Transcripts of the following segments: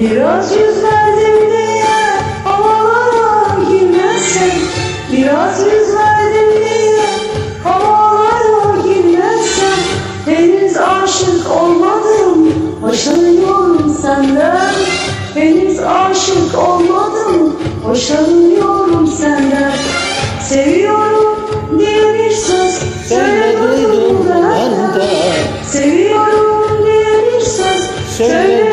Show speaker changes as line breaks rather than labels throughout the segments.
Biraz yüz verdim diye havalara girmezsen Biraz yüz verdim diye havalara girmezsen Henüz aşık olmadım hoşlanıyorum senden. Henüz aşık olmadım hoşlanıyorum senden. Seviyorum diye bir söz
Söyle duydun mu benden
Seviyorum diye bir söz
Söyle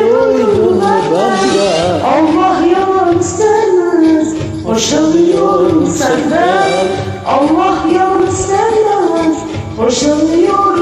Hoşlanıyorum senden Allah yalan istemez Hoşlanıyorum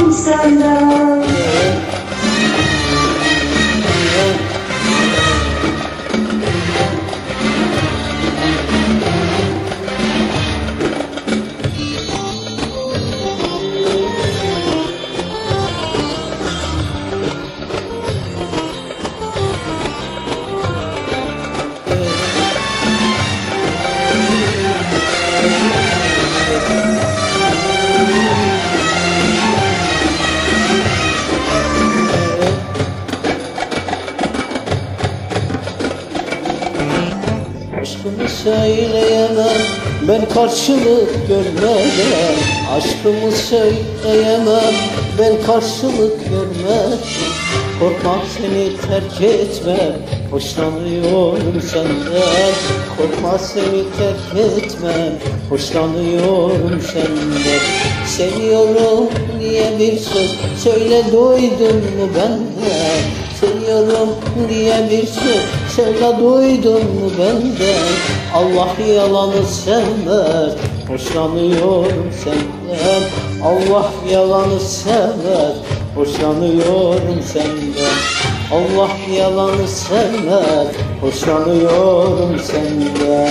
söyleyemem ben karşılık görmeden Aşkımı söyleyemem ben karşılık görmeden. Korkmam seni terk etmem Hoşlanıyorum senden. Korkma seni terk etmem Hoşlanıyorum senden. Seviyorum diye bir söz Söyle duydun mu benden Seviyorum diye bir söz Söyle duydun mu benden Allah yalanı sevmez Hoşlanıyorum senden. Allah yalanı sevmez Hoşlanıyorum senden. Allah yalanı sevmez Hoşlanıyorum senden